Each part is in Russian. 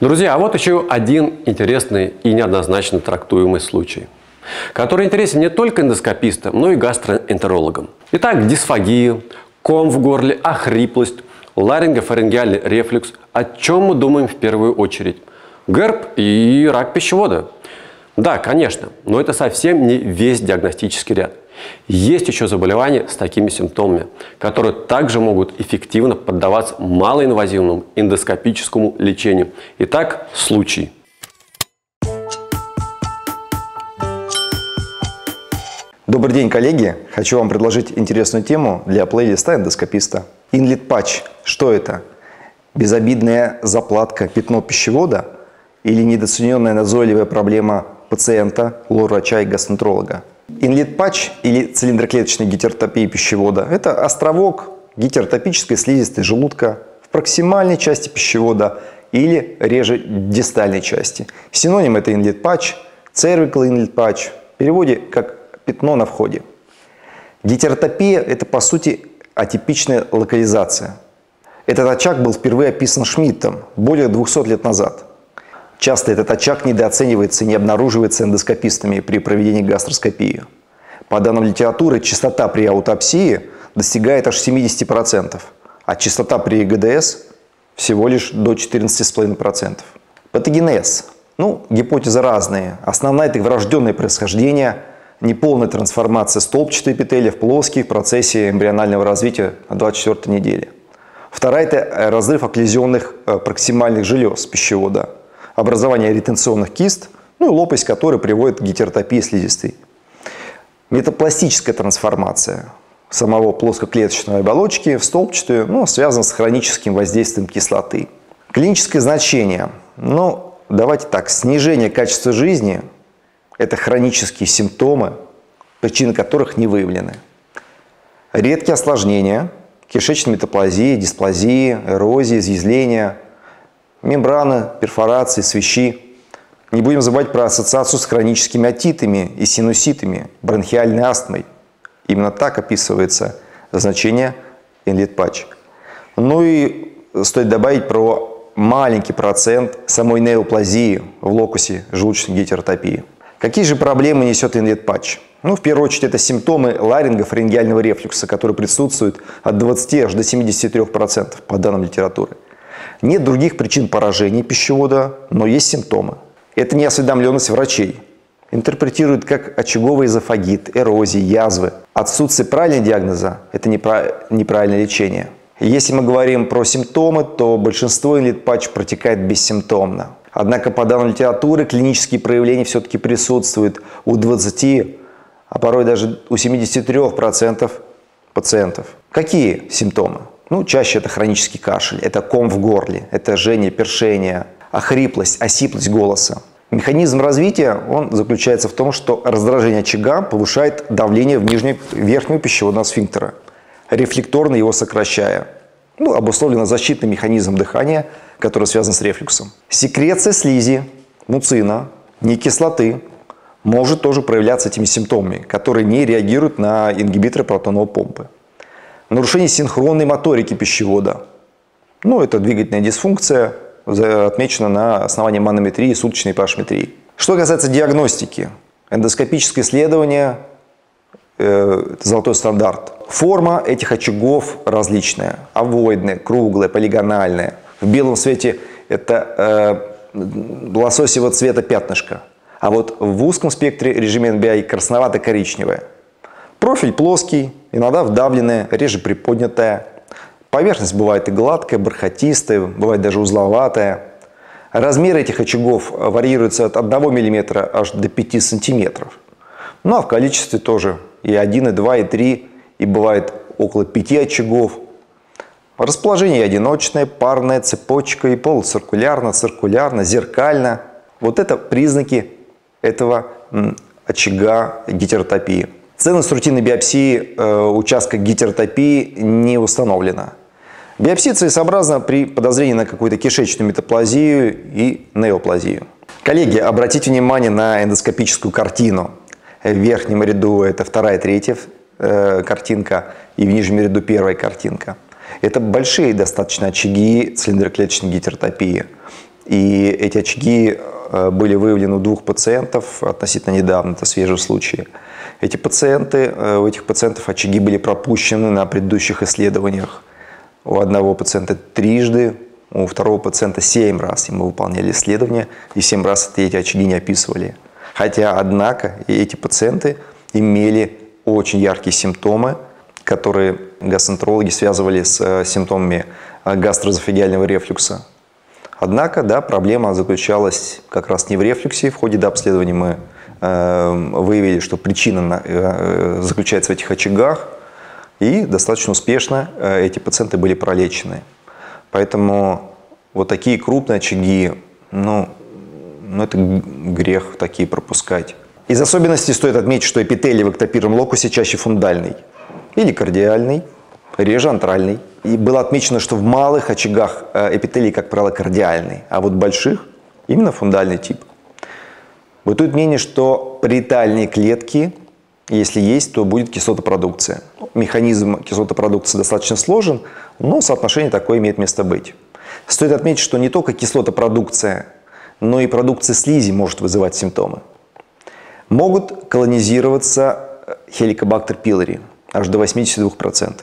Друзья, а вот еще один интересный и неоднозначно трактуемый случай, который интересен не только эндоскопистам, но и гастроэнтерологам. Итак, дисфагия, ком в горле, охриплость, ларингофарингеальный рефлюкс. О чем мы думаем в первую очередь? ГЭРБ и рак пищевода. Да, конечно, но это совсем не весь диагностический ряд. Есть еще заболевания с такими симптомами, которые также могут эффективно поддаваться малоинвазивному эндоскопическому лечению. Итак, случай. Добрый день, коллеги! Хочу вам предложить интересную тему для плейлиста эндоскописта. Инлит патч. Что это? Безобидная заплатка пятно пищевода или недооцененная назойливая проблема пациента, лор-врача и гастроэнтеролога? Инлит-патч или цилиндроклеточная гетеротопия пищевода – это островок гетеротопической слизистой желудка в проксимальной части пищевода или реже дистальной части. Синоним – это инлит-патч, cervical инлит-патч, в переводе как пятно на входе. Гетеротопия – это, по сути, атипичная локализация. Этот очаг был впервые описан Шмидтом более 200 лет назад – Часто этот очаг недооценивается и не обнаруживается эндоскопистами при проведении гастроскопии. По данным литературы, частота при аутопсии достигает аж 70%, а частота при ГДС всего лишь до 14,5%. Патогенез. Ну, гипотезы разные. Основная – это врожденное происхождение, неполная трансформация столбчатой эпителия в плоский в процессе эмбрионального развития на 24 неделе. Вторая – это разрыв окклюзионных э, проксимальных желез пищевода – образование ретенционных кист, ну и лопасть которой приводит к гетеротопии слизистой. Метапластическая трансформация самого плоскоклеточной оболочки в столбчатую ну, связана с хроническим воздействием кислоты. Клиническое значение. Ну, давайте так, снижение качества жизни – это хронические симптомы, причины которых не выявлены. Редкие осложнения – кишечной метаплазии, дисплазии, эрозии, изъязвления – мембраны, перфорации, свищи. Не будем забывать про ассоциацию с хроническими отитами и синуситами, бронхиальной астмой. Именно так описывается значение инлет-патч. Ну и стоит добавить про маленький процент самой неоплазии в локусе желудочной гетеротопии. Какие же проблемы несет инлет-патч? Ну, в первую очередь, это симптомы ларингофарингеального рефлюкса, которые присутствуют от 20 аж до 73% по данным литературы. Нет других причин поражения пищевода, но есть симптомы. Это неосведомленность врачей. Интерпретируют как очаговый эзофагит, эрозии, язвы. Отсутствие правильного диагноза – это неправильное лечение. Если мы говорим про симптомы, то большинство инлит-патч протекает бессимптомно. Однако по данным литературы клинические проявления все-таки присутствуют у 20, а порой даже у 73% пациентов. Какие симптомы? Ну, чаще это хронический кашель, это ком в горле, это жжение, першение, охриплость, осиплость голоса. Механизм развития он заключается в том, что раздражение очага повышает давление в нижнем, верхнего пищеводного сфинктера, рефлекторно его сокращая. Ну, обусловлено защитным механизмом дыхания, который связан с рефлюксом. Секреция слизи, муцина, кислоты может тоже проявляться этими симптомами, которые не реагируют на ингибиторы протоновой помпы. Нарушение синхронной моторики пищевода. Ну, это двигательная дисфункция, отмечена на основании манометрии и суточной pH-метрии. Что касается диагностики, эндоскопическое исследование э, – золотой стандарт. Форма этих очагов различная. Овоидная, круглая, полигональная. В белом свете это э, лососевого цвета пятнышко. А вот в узком спектре режиме NBI красновато-коричневая. Профиль плоский, иногда вдавленная, реже приподнятая. Поверхность бывает и гладкая, бархатистая, бывает даже узловатая. Размеры этих очагов варьируются от 1 мм аж до 5 см. Ну а в количестве тоже и 1, и 2, и 3, и бывает около 5 очагов. Расположение одиночное, парное, цепочкой, полуциркулярно, циркулярно, зеркально. Вот это признаки этого очага гетеротопии. Ценность рутинной биопсии э, участка гетеротопии не установлена. Биопсия целесообразна при подозрении на какую-то кишечную метаплазию и неоплазию. Коллеги, обратите внимание на эндоскопическую картину. В верхнем ряду это вторая, третья э, картинка, и в нижнем ряду первая картинка. Это большие достаточно очаги цилиндроклеточной гетеротопии. И эти очаги э, были выявлены у двух пациентов относительно недавно, это свежие случаи. Эти пациенты, э, у этих пациентов очаги были пропущены на предыдущих исследованиях. У одного пациента трижды, у второго пациента семь раз ему выполняли исследования, и семь раз эти очаги не описывали. Хотя, однако, эти пациенты имели очень яркие симптомы, которые гастроэнтерологи связывали с э, симптомами э, гастроэзофагиального рефлюкса. Однако, да, проблема заключалась как раз не в рефлюксе. В ходе дообследования мы э, выявили, что причина э, заключается в этих очагах, и достаточно успешно э, эти пациенты были пролечены. Поэтому вот такие крупные очаги, ну, ну это грех такие пропускать. Из особенностей стоит отметить, что эпителий в эктопиром локусе чаще фундальный или кардиальный, реже антральный. И было отмечено, что в малых очагах э, эпителий, как правило, кардиальный, а вот больших именно фундальный тип. Бытует мнение, что париетальные клетки, если есть, то будет кислотопродукция. Механизм кислотопродукции достаточно сложен, но соотношение такое имеет место быть. Стоит отметить, что не только кислотопродукция, но и продукция слизи может вызывать симптомы могут колонизироваться хеликобактер пилори аж до 82%.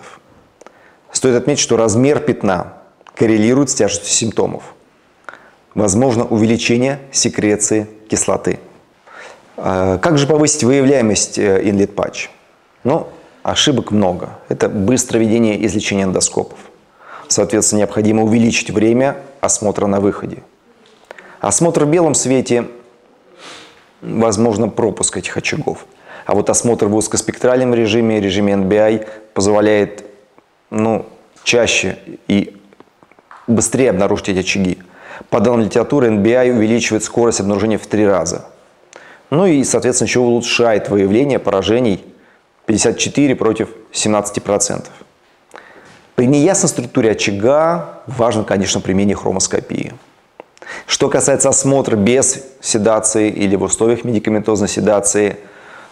Стоит отметить, что размер пятна коррелирует с тяжестью симптомов. Возможно увеличение секреции кислоты. А, как же повысить выявляемость инлет патч? Ну, ошибок много. Это быстрое ведение излечения эндоскопов. Соответственно, необходимо увеличить время осмотра на выходе. Осмотр в белом свете возможно пропуск этих очагов. А вот осмотр в узкоспектральном режиме, режиме NBI, позволяет ну, чаще и быстрее обнаружить эти очаги. По данным литературы, NBI увеличивает скорость обнаружения в три раза. Ну и, соответственно, еще улучшает выявление поражений 54 против 17%. При неясной структуре очага важно, конечно, применение хромоскопии. Что касается осмотра без седации или в условиях медикаментозной седации,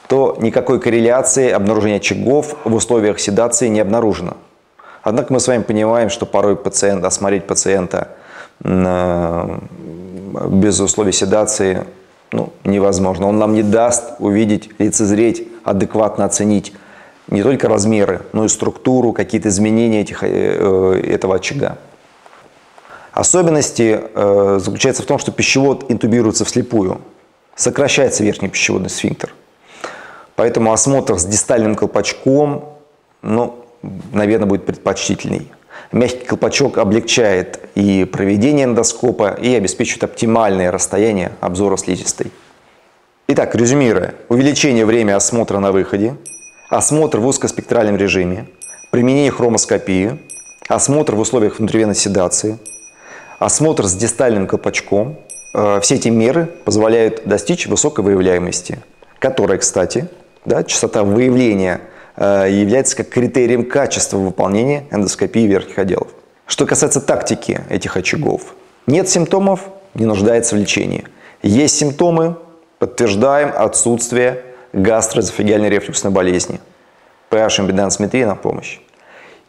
то никакой корреляции обнаружения очагов в условиях седации не обнаружено. Однако мы с вами понимаем, что порой пациент, осмотреть пациента э, без условий седации ну, невозможно. Он нам не даст увидеть, лицезреть, адекватно оценить не только размеры, но и структуру, какие-то изменения этих, э, э, этого очага. Особенности э, заключаются в том, что пищевод интубируется вслепую, сокращается верхний пищеводный сфинктер. Поэтому осмотр с дистальным колпачком, ну, наверное, будет предпочтительней. Мягкий колпачок облегчает и проведение эндоскопа, и обеспечивает оптимальное расстояние обзора слизистой. Итак, резюмируя, увеличение времени осмотра на выходе, осмотр в узкоспектральном режиме, применение хромоскопии, осмотр в условиях внутривенной седации – осмотр с дистальным колпачком. Э, все эти меры позволяют достичь высокой выявляемости, которая, кстати, да, частота выявления является как критерием качества выполнения эндоскопии верхних отделов. Что касается тактики этих очагов, нет симптомов, не нуждается в лечении. Есть симптомы, подтверждаем отсутствие гастроэзофагиальной рефлюксной болезни. PH-импедансметрия на помощь.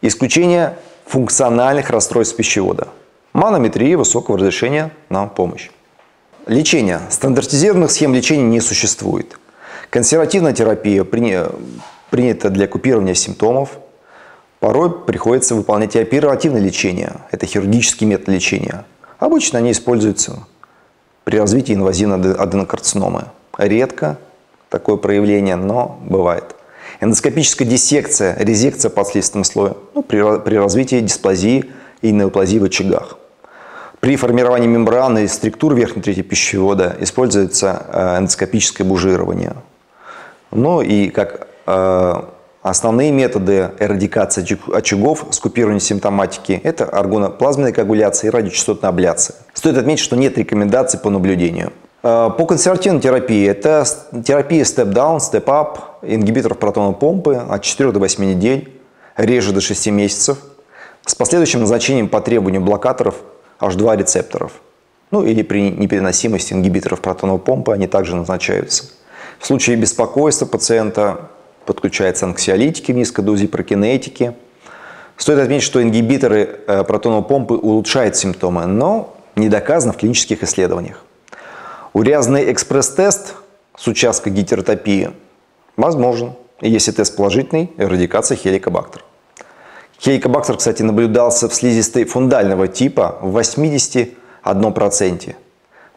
Исключение функциональных расстройств пищевода – Манометрии высокого разрешения на помощь. Лечение. Стандартизированных схем лечения не существует. Консервативная терапия принята для купирования симптомов. Порой приходится выполнять и оперативное лечение. Это хирургический метод лечения. Обычно они используются при развитии инвазивной аденокарциномы. Редко такое проявление, но бывает. Эндоскопическая диссекция, резекция под слизистым слоем ну, при, при развитии дисплазии и неоплазии в очагах. При формировании мембраны и структур верхней трети пищевода используется э, эндоскопическое бужирование. Ну и как основные методы эрадикации очагов с купированием симптоматики – это аргоноплазменная коагуляция и радиочастотная абляция. Стоит отметить, что нет рекомендаций по наблюдению. Э, по консервативной терапии это терапия step-down, step-up, ингибиторов протонной помпы от 4 до 8 недель, реже до 6 месяцев, с последующим назначением по требованию блокаторов H2 рецепторов. Ну или при непереносимости ингибиторов протоновой помпы они также назначаются. В случае беспокойства пациента подключаются анксиолитики в прокинетики. Стоит отметить, что ингибиторы э, протоновой помпы улучшают симптомы, но не доказано в клинических исследованиях. Урязанный экспресс-тест с участком гетеротопии возможен, если тест положительный, эрадикация хеликобактер. Хеликобактер, кстати, наблюдался в слизистой фундального типа в 81%.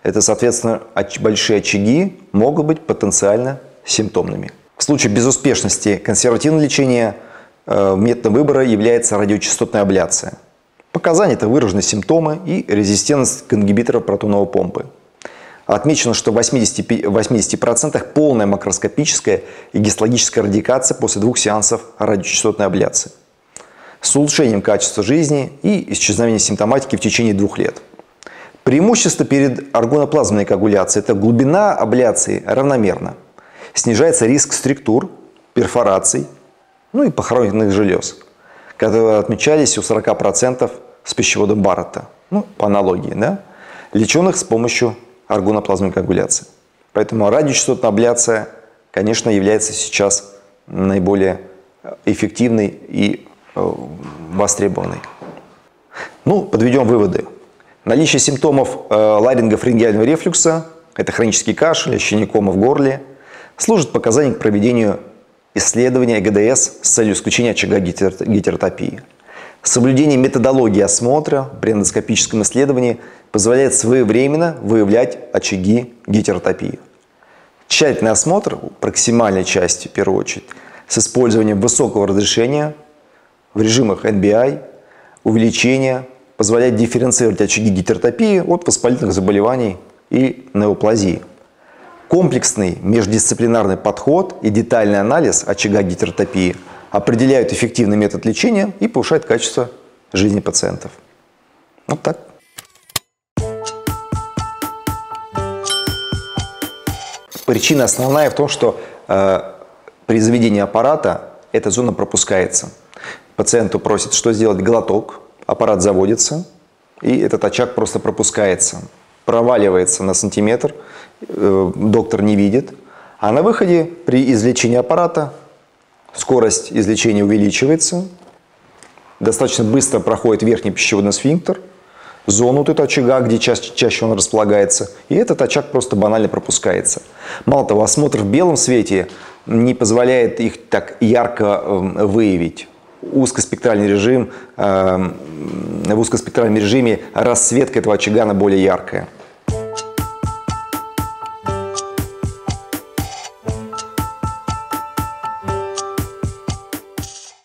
Это, соответственно, большие очаги могут быть потенциально симптомными. В случае безуспешности консервативного лечения э, методом выбора является радиочастотная абляция. Показания – это выраженные симптомы и резистентность к ингибитору протоновой помпы. Отмечено, что в 80%, 80 полная макроскопическая и гистологическая радикация после двух сеансов радиочастотной абляции с улучшением качества жизни и исчезновением симптоматики в течение двух лет. Преимущество перед аргоноплазменной коагуляцией – это глубина абляции равномерна. Снижается риск структур, перфораций, ну и похороненных желез, которые отмечались у 40% с пищеводом Баррета, ну, по аналогии, да, леченных с помощью аргоноплазменной коагуляции. Поэтому радиочастотная абляция, конечно, является сейчас наиболее эффективной и Э, востребованной. Ну, подведем выводы. Наличие симптомов э, ларингофрингиального рефлюкса, это хронический кашель, ощущение кома в горле, служит показанием к проведению исследования ГДС с целью исключения очага гетеротопии. Соблюдение методологии осмотра при эндоскопическом исследовании позволяет своевременно выявлять очаги гетеротопии. Тщательный осмотр, проксимальной части в первую очередь, с использованием высокого разрешения в режимах NBI увеличение позволяет дифференцировать очаги гипертопии от воспалительных заболеваний и неоплазии. Комплексный междисциплинарный подход и детальный анализ очага гипертопии определяют эффективный метод лечения и повышают качество жизни пациентов. Вот так. Причина основная в том, что э, при заведении аппарата эта зона пропускается. Пациенту просит, что сделать? Глоток, аппарат заводится, и этот очаг просто пропускается, проваливается на сантиметр, э, доктор не видит. А на выходе при извлечении аппарата скорость извлечения увеличивается, достаточно быстро проходит верхний пищеводный сфинктер, зону вот этого очага, где чаще, чаще он располагается, и этот очаг просто банально пропускается. Мало того, осмотр в белом свете не позволяет их так ярко эм, выявить узкоспектральный режим, э, в узкоспектральном режиме расцветка этого очага более яркая.